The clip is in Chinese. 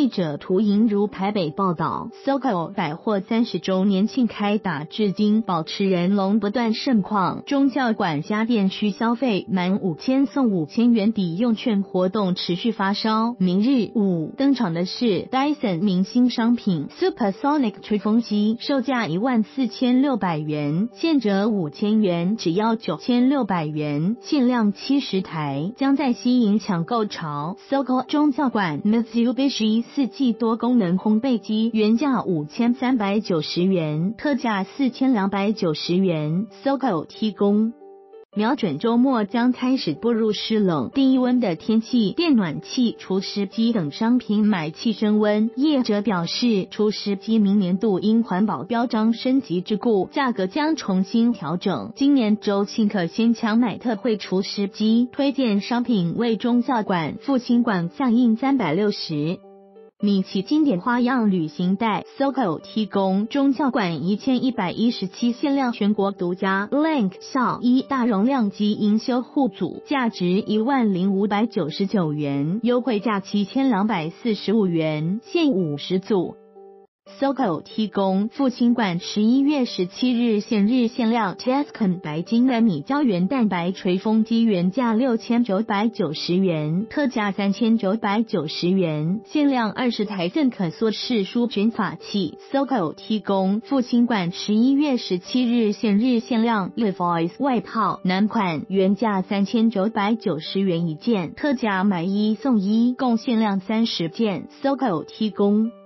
记者涂莹如台北报道，SOGO 百货三十周年庆开打至今，保持人龙不断盛况。中教馆家电需消费满五千送五千元抵用券活动持续发烧。明日五登场的是 Dyson 明星商品 Supersonic 吹风机，售价一万四千六百元，现折五千元，只要九千六百元，限量七十台，将在吸引抢购潮。SOGO 中教馆 Mitsubishi。四季多功能烘焙机原价五千三百九十元，特价四千两百九十元，SOGO 提供。瞄准周末将开始步入湿冷、低温的天气，电暖气、除湿机等商品买气升温。业者表示，除湿机明年度因环保标章升级之故，价格将重新调整。今年周庆可先抢买特惠除湿机，推荐商品为中教馆、复兴馆相应三百六十。米奇经典花样旅行袋，SOGO 提供中教馆一千一百一十七限量全国独家 Link 校一大容量及营修护组，价值一万零五百九十九元，优惠价七千两百四十五元，限五十组。SOGO 提供复兴馆十一月十七日限日限量 Tescon 白金的米胶原蛋白吹风机，原价六千九百九十元，特价三千九百九十元，限量二十台赠可缩式舒卷发器。SOGO 提供复兴馆十一月十七日限日限量 Levi's 外套男款，原价三千九百九十元一件，特价买一送一，共限量三十件。SOGO 提供。